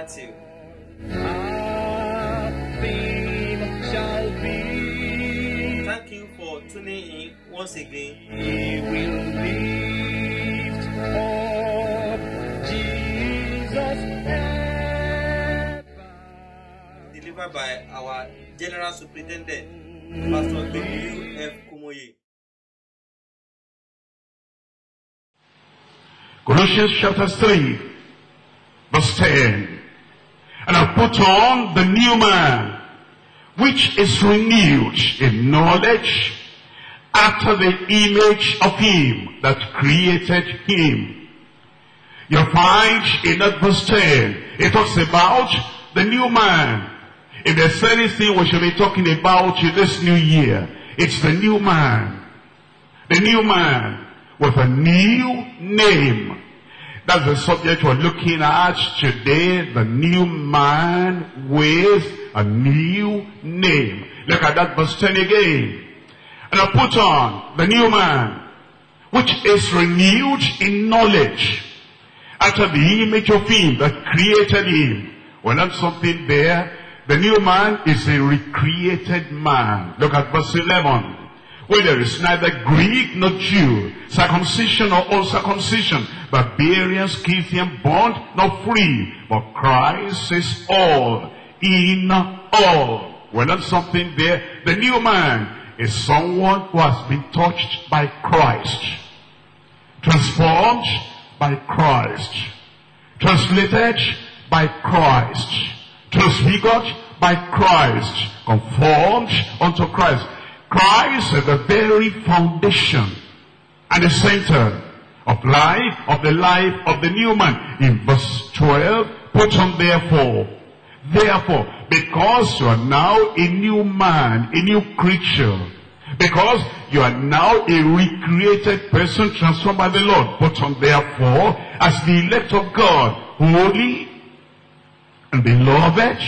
Matthew. Thank you for tuning in once again. He will lift up Jesus. Delivered by our General Superintendent, Pastor W. F. Kumoye. Colossians chapter 3, verse 10. And I put on the new man, which is renewed in knowledge after the image of him that created him. You find in that verse 10, it talks about the new man. If there's anything we should be talking about in this new year, it's the new man. The new man with a new name. That's the subject we're looking at today. The new man with a new name. Look at that verse 10 again. And I put on the new man, which is renewed in knowledge after the image of him that created him. Well, that's something there. The new man is a recreated man. Look at verse 11. Where there is neither Greek nor Jew, circumcision or uncircumcision, barbarian, Scythian, bond nor free, but Christ is all, in all. Well, that's something there. The new man is someone who has been touched by Christ, transformed by Christ, translated by Christ, transfigured by Christ, conformed unto Christ. Christ is the very foundation and the center of life, of the life of the new man. In verse 12, put on therefore, therefore, because you are now a new man, a new creature, because you are now a recreated person transformed by the Lord, put on therefore, as the elect of God, holy and beloved,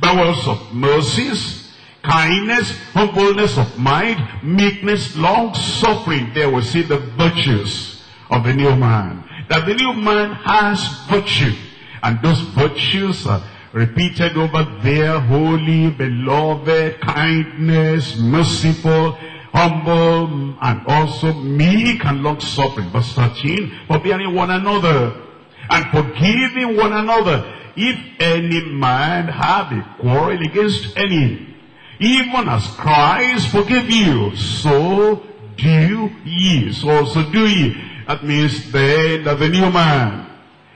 by words of mercies, kindness, humbleness of mind, meekness, long-suffering. There we see the virtues of the new man. That the new man has virtue. And those virtues are repeated over there, holy, beloved, kindness, merciful, humble, and also meek and long-suffering. Verse 13, forbearing one another, and forgiving one another. If any man have a quarrel against any, even as Christ forgave you, so do ye. So also do ye. That means then that the new man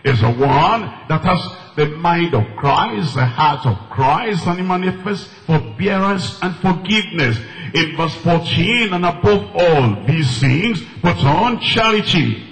is the one that has the mind of Christ, the heart of Christ, and he manifests forbearance and forgiveness. In verse 14, and above all these things, put on charity.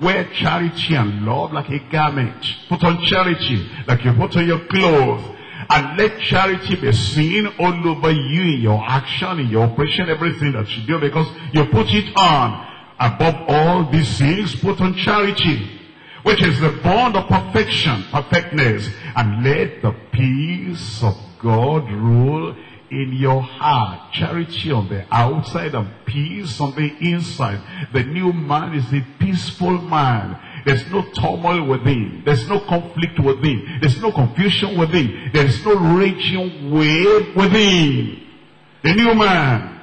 Wear charity and love like a garment. Put on charity like you put on your clothes. And let charity be seen all over you in your action, in your operation, everything that you do because you put it on. Above all these things, put on charity, which is the bond of perfection, perfectness. And let the peace of God rule in your heart. Charity on the outside and peace on the inside. The new man is a peaceful man. There's no turmoil within. There's no conflict within. There's no confusion within. There's no raging wave within. The new man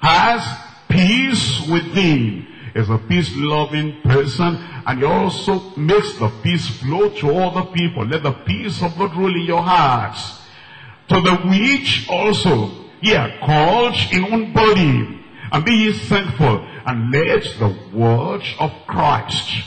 has peace within. Is a peace-loving person and he also makes the peace flow to other people. Let the peace of God rule in your hearts. To the which also ye are called in one body, and be ye thankful, and let the word of Christ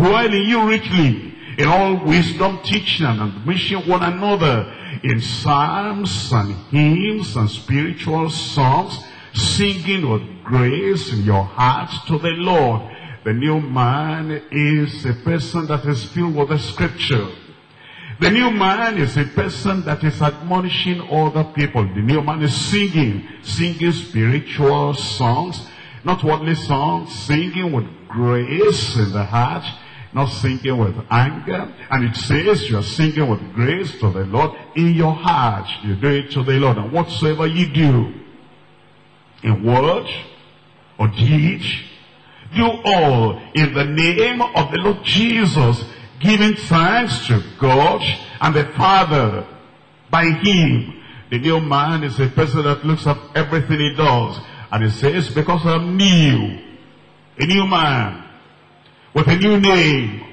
dwell in you richly, in all wisdom, teaching and admission one another, in psalms and hymns and spiritual songs, singing with grace in your heart to the Lord. The new man is a person that is filled with the scripture. The new man is a person that is admonishing other people. The new man is singing, singing spiritual songs, not worldly songs, singing with grace in the heart, not singing with anger. And it says you are singing with grace to the Lord in your heart. You do it to the Lord. And whatsoever you do, in word or deed, do all in the name of the Lord Jesus, giving thanks to God and the Father by him. The new man is a person that looks at everything he does. And he says, because I'm new, a new man, with a new name,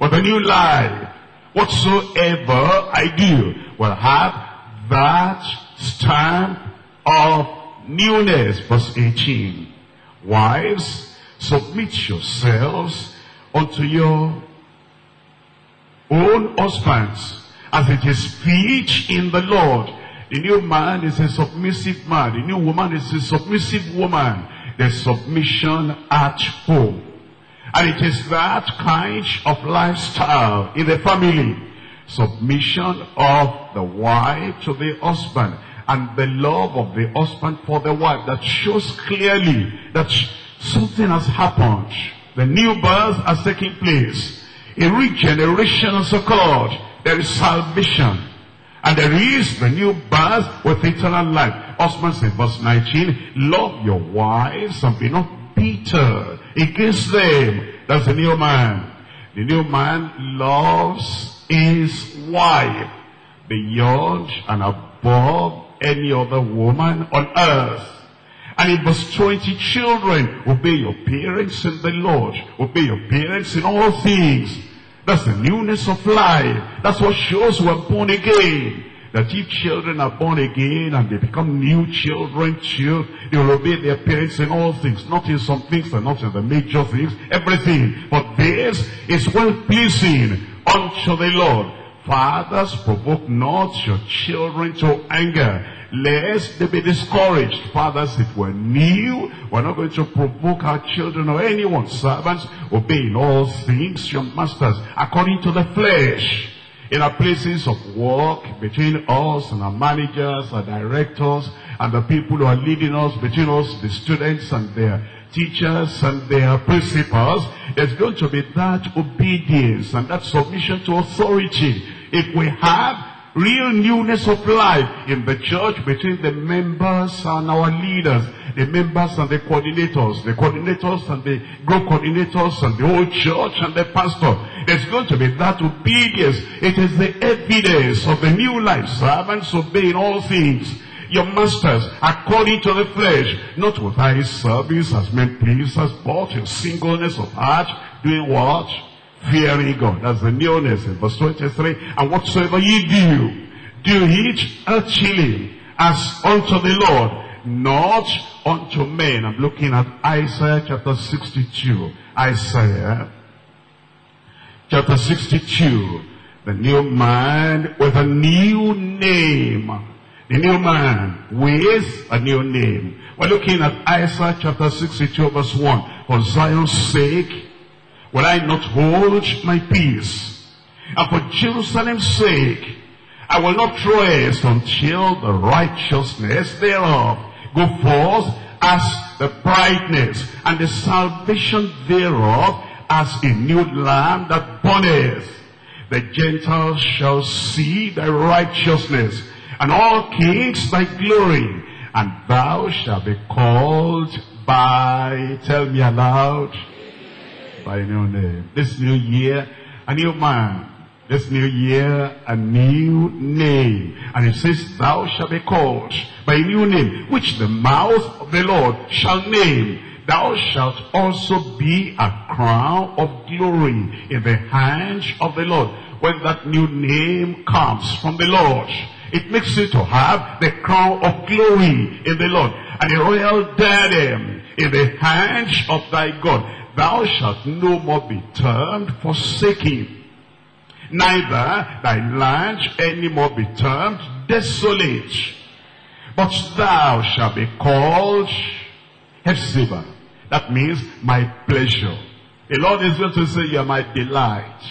with a new life, whatsoever I do will have that stamp of newness. Verse 18. Wives, submit yourselves unto your own husbands as it is fit in the Lord. The new man is a submissive man. The new woman is a submissive woman. The submission at home. And it is that kind of lifestyle in the family. Submission of the wife to the husband. And the love of the husband for the wife that shows clearly that something has happened. The new birth has taken place. A regeneration has occurred. There is salvation. And there is the new birth with eternal life. Husbands in verse 19, love your wives and be not bitter against them. That's the new man. The new man loves his wife beyond and above any other woman on earth. And in verse 20, children, obey your parents in the Lord. Obey your parents in all things. That's the newness of life. That's what shows we're born again. That if children are born again and they become new children too, they will obey their parents in all things. Not in some things and not in the major things. Everything. But this is well-pleasing unto the Lord. Fathers, provoke not your children to anger, lest they be discouraged. Fathers, if we're new, we're not going to provoke our children or anyone. Servants, obey in all things your masters according to the flesh. In our places of work, between us and our managers, our directors, and the people who are leading us, between us, the students and their teachers and their principals, there's going to be that obedience and that submission to authority. If we have real newness of life in the church between the members and our leaders, the members and the coordinators, the coordinators and the group coordinators and the whole church and the pastor. There's going to be that obedience. It is the evidence of the new life. Servants obey in all things your masters according to the flesh, not with eye service as men pleasers, but in singleness of heart, doing what? Fearing God. That's the newness in verse 23. And whatsoever ye do, do it heartily as unto the Lord, not unto men. I'm looking at Isaiah chapter 62. Isaiah chapter 62. The new man with a new name. The new man with a new name. We're looking at Isaiah chapter 62 verse 1. For Zion's sake will I not hold my peace. And for Jerusalem's sake I will not rest until the righteousness thereof go forth as the brightness and the salvation thereof as a new lamb that burneth. The Gentiles shall see thy righteousness and all kings thy glory. And thou shalt be called by, tell me aloud, by a new name. This new year, a new man. This new year, a new name. And it says, thou shalt be called by a new name, which the mouth of the Lord shall name. Thou shalt also be a crown of glory in the hands of the Lord. When that new name comes from the Lord, it makes you to have the crown of glory in the Lord. And a royal diadem in the hands of thy God. Thou shalt no more be termed forsaken. Neither thy land any more be termed desolate. But thou shalt be called Hephzibah. That means my pleasure. The Lord is going to say, you are my delight.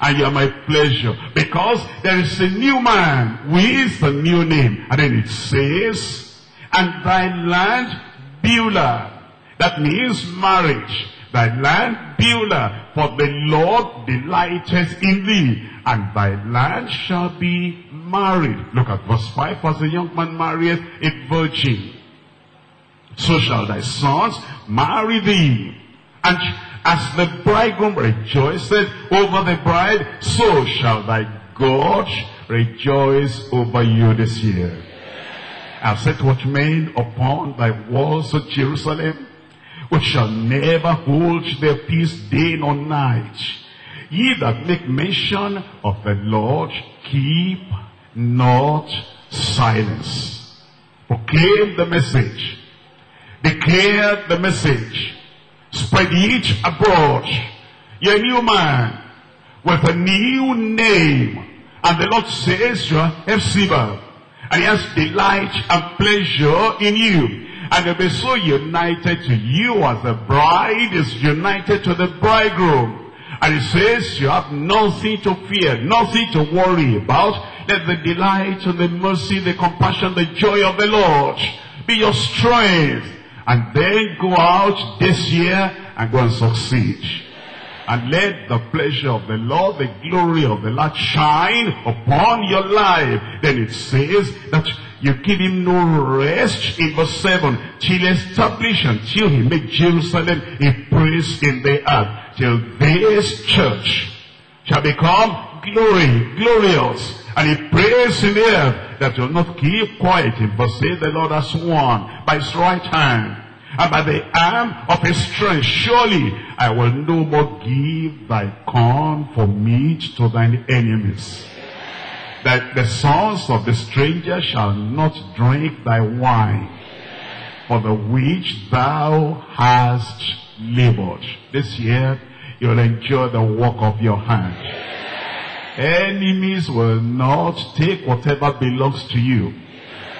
And you are my pleasure. Because there is a new man with a new name. And then it says, and thy land Beulah. That means marriage. Thy land Beulah, For the Lord delighteth in thee. And thy land shall be married. Look at verse 5. As a young man marrieth a virgin so shall thy sons marry thee. And As the bridegroom rejoiceth over the bride, so shall thy God rejoice over you this year. I've set watchmen upon thy walls of Jerusalem, which shall never hold their peace day nor night. Ye that make mention of the Lord, keep not silence. Proclaim the message. Declare the message. Spread it abroad. You're a new man with a new name. And the Lord says you are Hephzibah. And he has delight and pleasure in you. And he'll be so united to you as the bride is united to the bridegroom. And he says you have nothing to fear, nothing to worry about. Let the delight and the mercy, the compassion, the joy of the Lord be your strength. And then go out this year and go and succeed. And let the pleasure of the Lord, the glory of the Lord shine upon your life. Then it says that you give him no rest in verse 7 till establish until he make Jerusalem a praise in the earth. Till this church shall become glory, glorious. And he prays in the earth that will not keep quiet. In verse 8 the Lord has sworn by his right hand and by the arm of his strength, surely I will no more give thy corn for meat to thine enemies. That the sons of the stranger shall not drink thy wine, for the which thou hast labored. This year, you'll enjoy the work of your hand. Enemies will not take whatever belongs to you.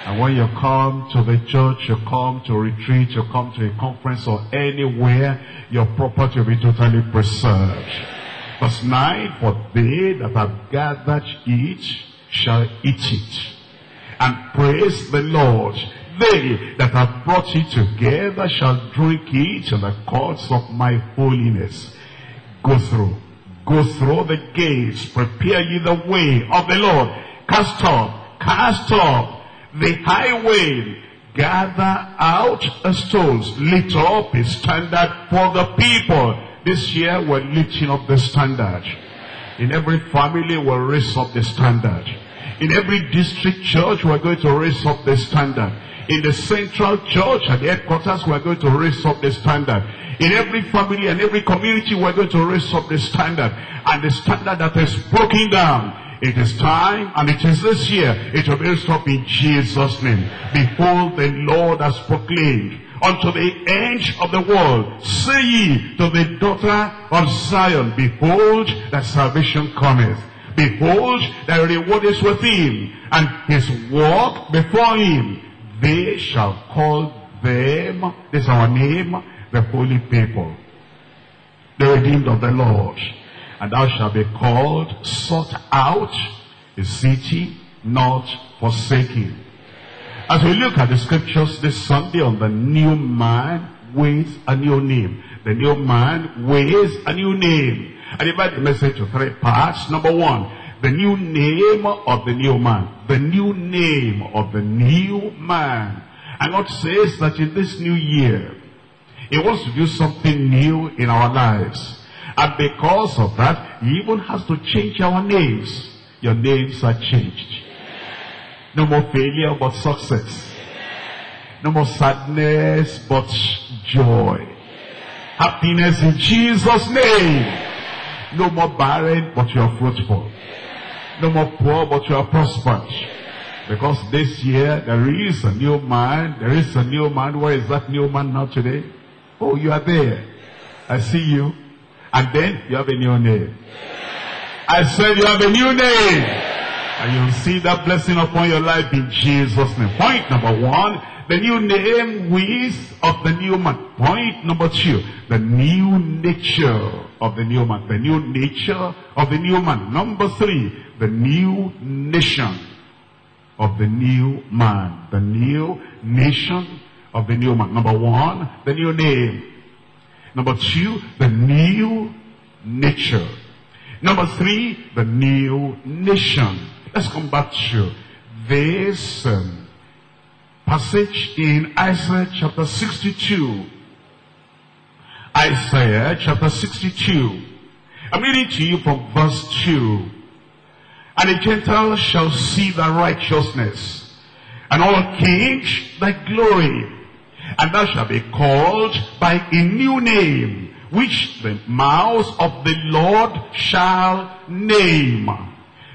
And when you come to the church, you come to retreat, you come to a conference or anywhere, your property will be totally preserved. Verse 9, for they that have gathered it shall eat it. And praise the Lord. They that have brought it together shall drink it in the courts of my holiness. Go through. Go through the gates. Prepare ye the way of the Lord. Cast off. Cast off the highway. Gather out the stones. Lift up a standard for the people. This year we're lifting up the standard. In every family we'll raise up the standard. In every district church we're going to raise up the standard. In the central church at the headquarters we're going to raise up the standard. In every family and every community we're going to raise up the standard. And the standard that is broken down it is time, and it is this year. It will be up in Jesus' name. Behold, the Lord has proclaimed unto the end of the world. Say ye to the daughter of Zion, Behold, that salvation cometh. Behold, the reward is with him, and his work before him. They shall call them, this is our name, the holy people, the redeemed of the Lord. And thou shalt be called, sought out, a city not forsaken. As we look at the scriptures this Sunday on the new man with a new name. The new man with a new name. I divide the message to three parts. Number one, the new name of the new man. The new name of the new man. And God says that in this new year, He wants to do something new in our lives. And because of that, He even has to change our names. Your names are changed. No more failure, but success. No more sadness, but joy. Happiness in Jesus' name. No more barren, but you are fruitful. No more poor, but you are prosperous. Because this year, there is a new man. There is a new man. Where is that new man now today? Oh, you are there. I see you. And then you have a new name. I said you have a new name. And you'll see that blessing upon your life in Jesus' name. Point number one, the new name with of the new man. Point number two, the new nature of the new man. The new nature of the new man. Number three, the new nation of the new man. The new nation of the new man. Number one, the new name. Number two, the new nature. Number three, the new nation. Let's come back to this um, passage in Isaiah chapter 62. Isaiah chapter 62. I'm reading to you from verse 2. And the Gentiles shall see thy righteousness, and all kings thy glory. And thou shalt be called by a new name, which the mouth of the Lord shall name.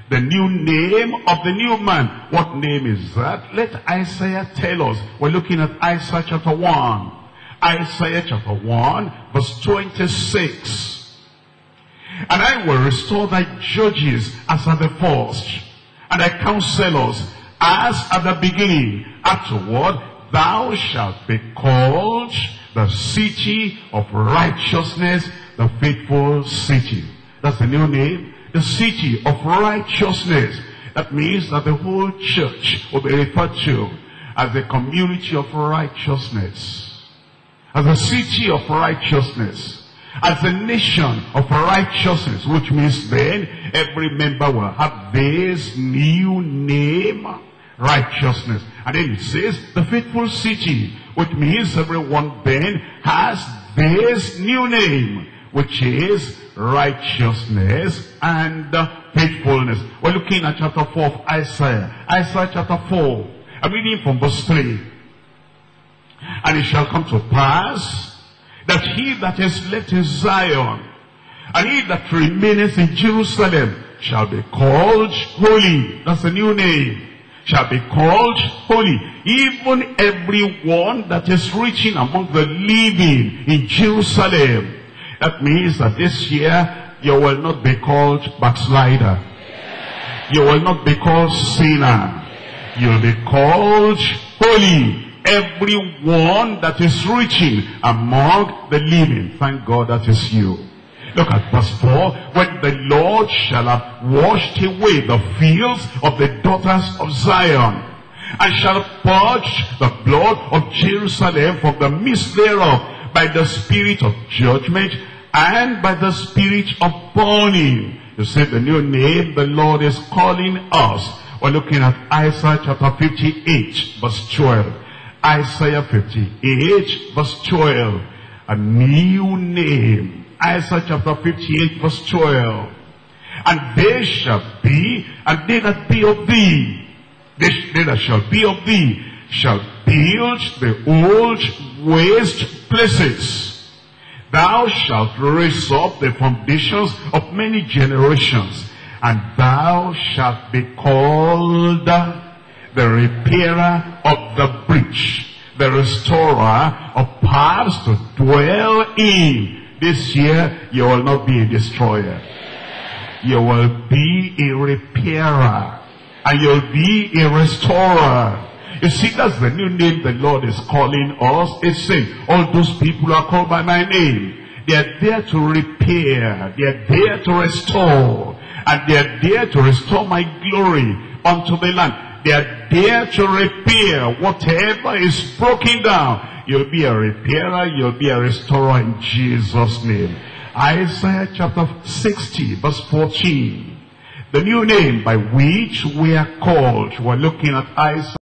The new name of the new man. What name is that? Let Isaiah tell us. We're looking at Isaiah chapter 1. Isaiah chapter 1, verse 26. And I will restore thy judges as at the first, and thy counselors as at the beginning. Afterward, thou shalt be called the city of righteousness, the faithful city. That's the new name. The city of righteousness. That means that the whole church will be referred to as the community of righteousness. As a city of righteousness as a nation of righteousness, which means then every member will have this new name, righteousness. And then it says the faithful city, which means everyone then has this new name, which is righteousness and faithfulness. We're looking at chapter 4 of Isaiah. Isaiah chapter 4. I'm reading from verse 3. And it shall come to pass that he that is left in Zion, and he that remaineth in Jerusalem, shall be called holy. That's a new name. Shall be called holy. Even everyone that is reaching among the living in Jerusalem. That means that this year, you will not be called backslider. You will not be called sinner. You'll be called holy everyone that is reaching among the living. Thank God that is you. Look at verse 4. When the Lord shall have washed away the fields of the daughters of Zion, and shall purge the blood of Jerusalem from the midst thereof by the spirit of judgment and by the spirit of burning. You see the new name the Lord is calling us. We're looking at Isaiah chapter 58 verse 12. Isaiah 58 verse 12. A new name. Isaiah chapter 58 verse 12. And they shall be, and they that be of thee, they, they that shall be of thee, shall build the old waste places. Thou shalt raise up the foundations of many generations, and thou shalt be called the repairer of the breach, the restorer of paths to dwell in. This year, you will not be a destroyer. You will be a repairer. And you'll be a restorer. You see, that's the new name the Lord is calling us. It's saying, all those people are called by my name. They are there to repair. They are there to restore. And they are there to restore my glory unto the land. They are there to repair whatever is broken down. You'll be a repairer, you'll be a restorer in Jesus' name. Isaiah chapter 60 verse 14. The new name by which we are called. We're looking at Isaiah